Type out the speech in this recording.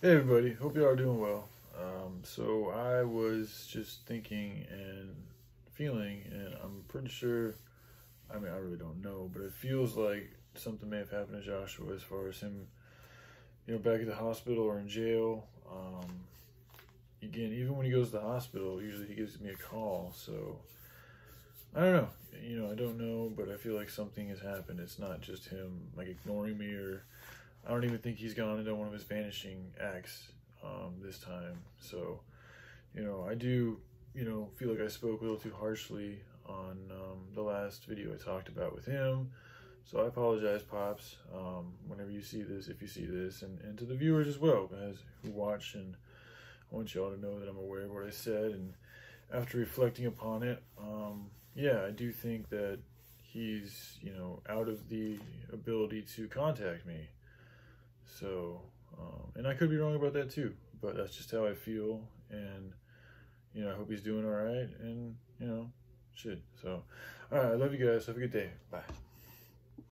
Hey everybody, hope you all are doing well. Um, so I was just thinking and feeling, and I'm pretty sure, I mean, I really don't know, but it feels like something may have happened to Joshua as far as him, you know, back at the hospital or in jail. Um, again, even when he goes to the hospital, usually he gives me a call, so I don't know. You know, I don't know, but I feel like something has happened. It's not just him, like, ignoring me or I don't even think he's gone into one of his vanishing acts um, this time. So, you know, I do, you know, feel like I spoke a little too harshly on um, the last video I talked about with him. So I apologize, Pops, um, whenever you see this, if you see this, and, and to the viewers as well, guys, who watch, and I want y'all to know that I'm aware of what I said, and after reflecting upon it, um, yeah, I do think that he's, you know, out of the ability to contact me. So, um, and I could be wrong about that too, but that's just how I feel. And, you know, I hope he's doing all right. And, you know, shit. So, all right. I love you guys. Have a good day. Bye.